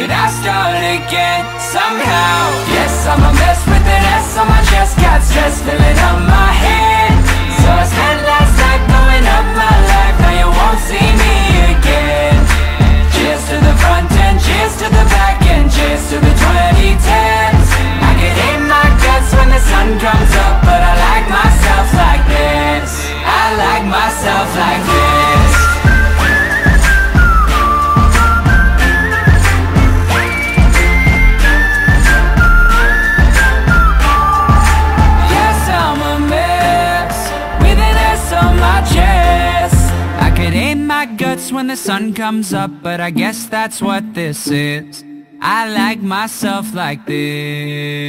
could I start again somehow? Yes, I'm a mess with an S on my chest Got stress filling up my head. So I spent last night blowing up my life. Now you won't see me again. Cheers to the front end, cheers to the back end Cheers to the 2010s I could hate my guts when the sun comes up But I like myself like this. I like myself like this guts when the sun comes up But I guess that's what this is. I like myself like this